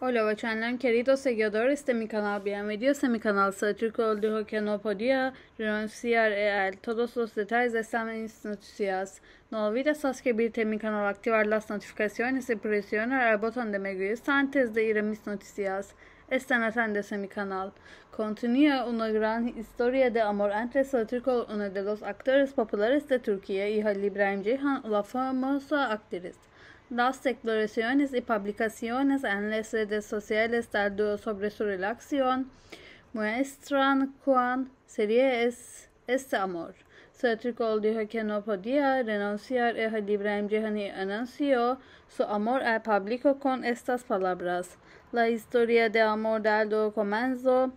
Hola, bachanlan, queridos seguidores de mi canal, bienvenidos a mi canal. Satürkol dijo que no podía renunciar a todos los detalles de estas noticias. No olvides suscribirte a mi canal, activar las notificaciones y presionar el botón de me gusta antes de ir a mis noticias. Están atentos a mi canal. Continúa una gran historia de amor entre Satürkol, uno de los actores populares de Turquía, y Halil İbrahim Ceyhan, la famosa actriz. Las declaraciones y publicaciones en las redes sociales del dúo sobre su relación muestran cuán seria es este amor. Satürkol dijo que no podía renunciar a Halil İbrahim Ceyhan y anunció su amor al público con estas palabras. La historia de amor del dúo comenzó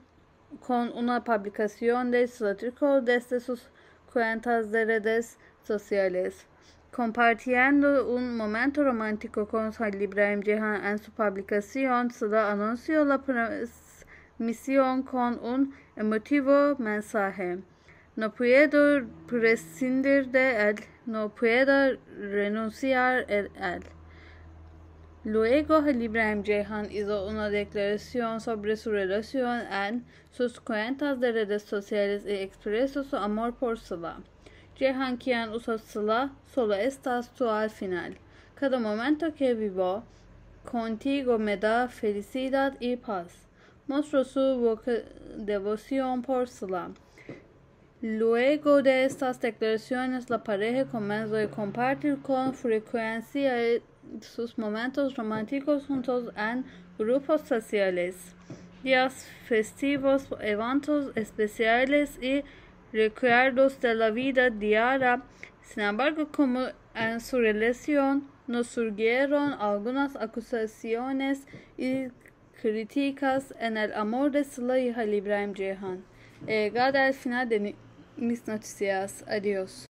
con una publicación de Satürkol desde sus cuentas de redes sociales. Compartiendo un momento romántico con Halil İbrahim Ceyhan en su publicación, Sıla anunció la misión con un emotivo mensaje. No puedo prescindir de él, no puedo renunciar a él. Luego Halil İbrahim Ceyhan hizo una declaración sobre su relación en sus cuentas de redes sociales y expresó su amor por Sıla. Ceyhan quien usó Sıla solo está al final. Cada momento que vivo contigo me da felicidad y paz. Mostró su devoción por Sıla. Luego de estas declaraciones, la pareja comenzó a compartir con frecuencia sus momentos románticos juntos en grupos sociales, días festivos, eventos especiales y recuerdos de la vida diaria. Sin embargo, como en su relación nos surgieron algunas acusaciones y críticas en el amor de Sıla y Halil Ceyhan. Llegado al final de mis noticias. Adiós.